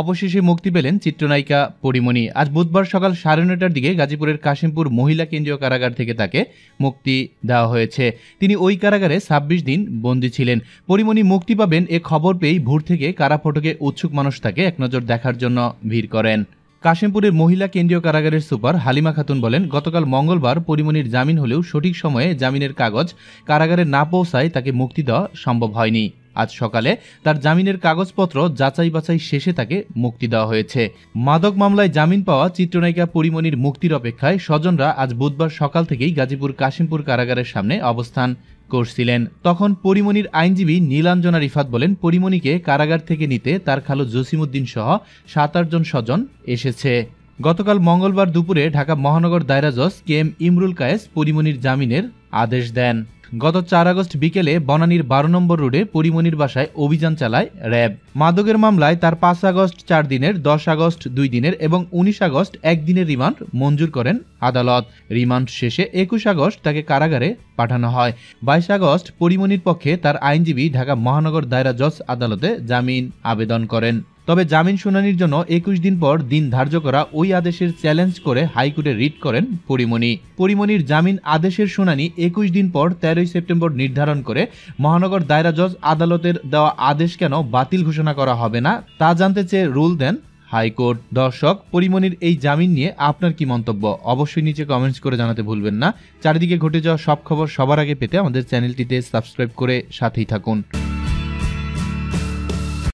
অবশেষে মুক্তি পেলেন চিত্রনায়িকা পরিমণি। আজ বুধবার সকাল সাড়ে নটার দিকে গাজীপুরের কাশিমপুর মহিলা কেন্দ্রীয় কারাগার থেকে তাকে মুক্তি দেওয়া হয়েছে। তিনি ওই কারাগারে ছাব্বিশ দিন বন্দী ছিলেন। পরিমণি মুক্তি পাবেন এ খবর পেয়েই ভোর থেকে কারা ফটকে উৎসুক মানুষ তাকে এক নজর দেখার জন্য ভিড় করেন। কাশিমপুরের মহিলা কেন্দ্রীয় কারাগারের সুপার হালিমা খাতুন বলেন, গতকাল মঙ্গলবার পরিমণির জামিন হলেও সঠিক সময়ে জামিনের কাগজ কারাগারে না পৌঁছায় তাকে মুক্তি দেওয়া সম্ভব হয়নি। আজ সকালে তার জামিনের কাগজপত্র যাচাই বাছাই শেষে তাকে মুক্তি দেওয়া হয়েছে। মাদক মামলায় জামিন পাওয়া চিত্রনায়িকা পরিমণির মুক্তির অপেক্ষায় স্বজনরা আজ বুধবার সকাল থেকেই গাজীপুর কাশিমপুর কারাগারের সামনে অবস্থান করছিলেন। তখন পরিমণির আইনজীবী নীলাঞ্জনা রিফাত বলেন পরিমণিকে কারাগার থেকে নিতে তার খালু জসিমুদ্দিন সহ সাত আটজন স্বজন এসেছে। গতকাল মঙ্গলবার দুপুরে ঢাকা মহানগর দায়রা জজ কে এম ইমরুল কায়েস পরিমণির জামিনের আদেশ দেন। গত চার আগস্ট বিকেলে বনানীর বারো নম্বর রোডে পরিমণির বাসায় অভিযান চালায় র্যাব। মাদকের মামলায় তার পাঁচ আগস্ট চার দিনের, দশ আগস্ট দুই দিনের এবং উনিশ আগস্ট এক দিনের রিমান্ড মঞ্জুর করেন আদালত। রিমান্ড শেষে একুশ আগস্ট তাকে কারাগারে পাঠানো হয়। বাইশ আগস্ট পরিমণির পক্ষে তার আইনজীবী ঢাকা মহানগর দায়রা জজ আদালতে জামিন আবেদন করেন। তবে জামিন শুনানির জন্য একুশ দিন পর দিন ধার্য করা ওই আদেশের চ্যালেঞ্জ করে হাইকোর্টে রিট করেন পরিমণি। পরিমণির জামিন আদেশের শুনানি একুশ দিন পর তেরোই সেপ্টেম্বর নির্ধারণ করে মহানগর দায়রা জজ আদালতের দেওয়া আদেশ কেন বাতিল ঘোষণা করা হবে না তা জানতে চেয়ে রুল দেন হাইকোর্ট। দর্শক, পরিমণির এই জামিন নিয়ে আপনার কি মন্তব্য? অবশ্যই নিচে কমেন্টস করে জানাতে ভুলবেন না। চারিদিকে ঘটে যাওয়া সব খবর সবার আগে পেতে আমাদের চ্যানেলটিতে সাবস্ক্রাইব করে সাথেই থাকুন।